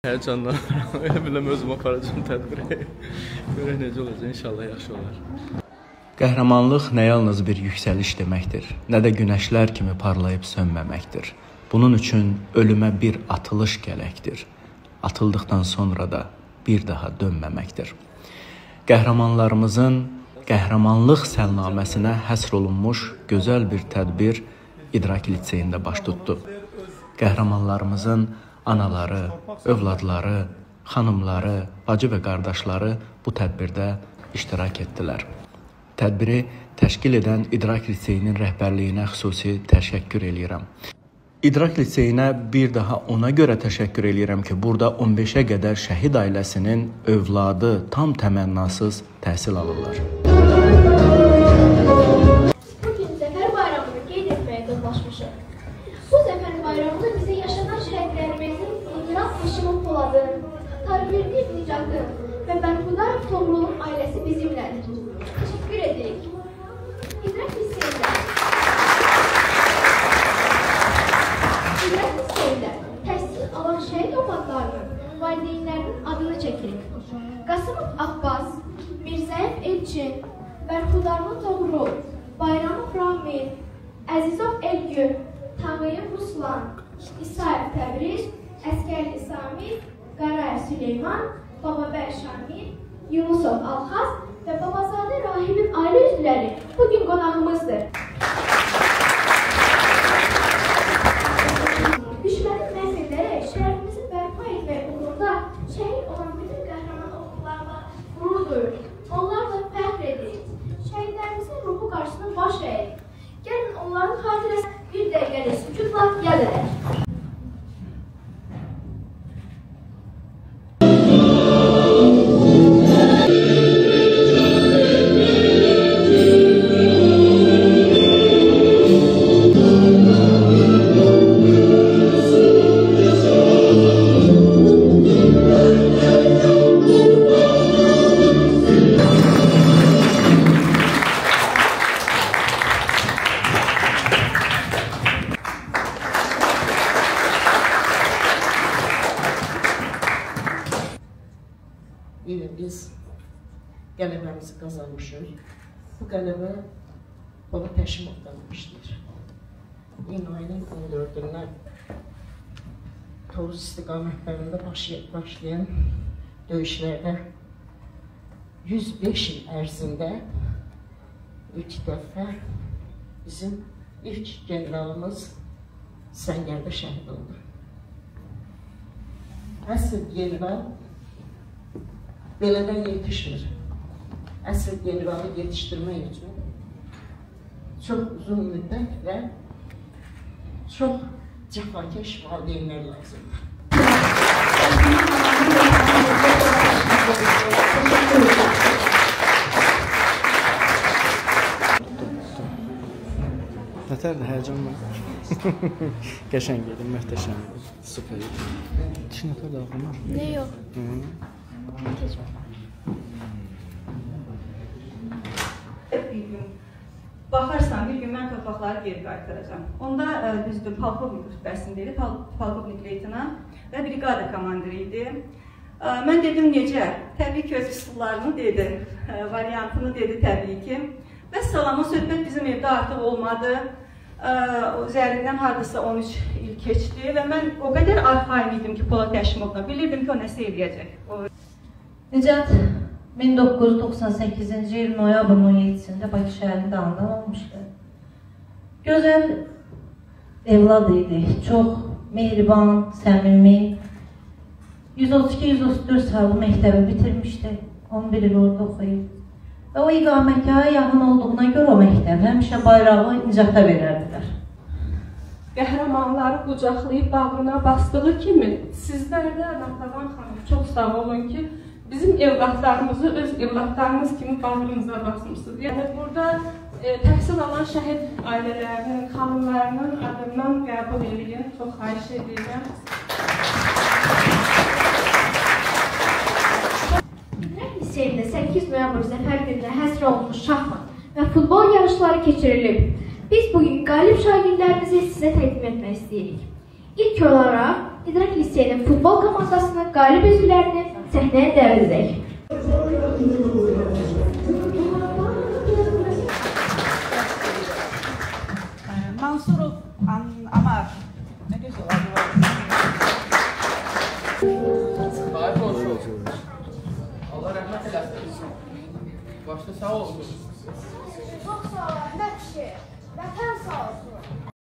Həyəcanla biləm özümü aparacağam tədbirə. Görək necə olacaq, inşallah yaxşı olar. Qəhrəmanlıq nə yalnız bir yüksəliş deməkdir, nə də günəşlər kimi parlayıb sönməməkdir. Bunun üçün ölümə bir atılış gərəkdir. Atıldıqdan sonra da bir daha dönməməkdir. Qəhrəmanlarımızın qəhrəmanlıq səlnaməsinə həsr olunmuş gözəl bir tədbir İdrak liseyində baş tutdu. Qəhrəmanlarımızın anaları, övladları, xanımları, bacı və qardaşları bu tədbirdə iştirak etdilər. Tədbiri təşkil edən İdrak liseyinin rəhbərliyinə xüsusi təşəkkür eləyirəm. İdrak liseyinə bir daha ona görə təşəkkür eləyirəm ki, burada 15-ə qədər şəhid ailəsinin övladı tam təmənnasız təhsil alırlar. Bu Bərxudarlı Toğrul, Bayramov Ramil, Əzizov Elgün, Tağıyev Ruslan, İsayev Təbriz, Əskərli Samir, Qarayev Süleyman, Bababər Şamil, Yunusov Alxaz və Babazadə Rahibin ailə üzvləri bugün qonağımızdır. şey. Gelin onların hatırası bir de gelin sucukla gel. Biz qələbəmizi qazanmışıq. Bu qələbə Baba Təşimov qazanmışdır. İyun ayının 14-ündən Tovuz istiqamətlərində başlayan döyüşlərdə 105 il ərzində ilk dəfə bizim ilk generalımız Səngərdə şəhid oldu. Əsl general belədən yetişmir. Əsl generalı yetişdirmək üçün çox uzun müddət və çox cəfakeş valideynlər lazımdır. Nətərdir həyəcanla? Qəşəng idi, möhtəşəm idi. Super idi. Nəfər də ağlamır. Ne yok. Hı. Bir gün baxarsan, bir gün mən torpaqları geri qaytaracam. Onda ə, düzdür, polkovnik rütbəsində idi, pol polkovnik leytenant və brigada komandiri idi. Ə, Mən dedim necə? Təbii ki, öz üsullarını dedi, ə, variantını dedi təbii ki. Və salama söhbət bizim evdə artıq olmadı. Ə, Üzərindən hardasa 13 il keçdi və mən o qədər arxaim idim ki, Polad Həşimovla bilirdim ki, o nəsə eləyəcək. O Nicat 1998-ci il noyabrın 17-sində Bakı şəhərində anadan olmuşdu. Gözəl evlad idi, çox mehriban, səmimi. 132-134 saylı məktəbi bitirmişdi, 11 il orada oxuyub. Və o iqamətgaha yaxın olduğuna görə o məktəb həmişə bayrağı Nicata verərdilər. qəhrəmanları qucaqlayıb bağrına basdığı kimi sizlər də Natavan xanım çox sağ olun ki, bizim evlatlarımızı öz evlatlarımız kimi bağrınıza basmısınız. Yəni burada e, təhsil alan şəhid ailələrinin, xanımlarının adından qəbul edin. Çox xahiş edirəm. Liseyində 8 noyabr zəfər gününə həsr olunmuş şahmat və futbol yarışları keçirilib. Biz bugün qalib şagirdlərimizi sizə təqdim etmək istəyirik. İlk olaraq İdrak Liseyinin futbol komandasının qalib üzvlərini səhnəyə dəvət edək. Mansurov An Amar. Ne güzel adı var. Hayırlı olsun. Allah rəhmət eləsin. Başda sağ olsun. Çox sağ ol, Əhməd kişi. Vətən sağ olsun.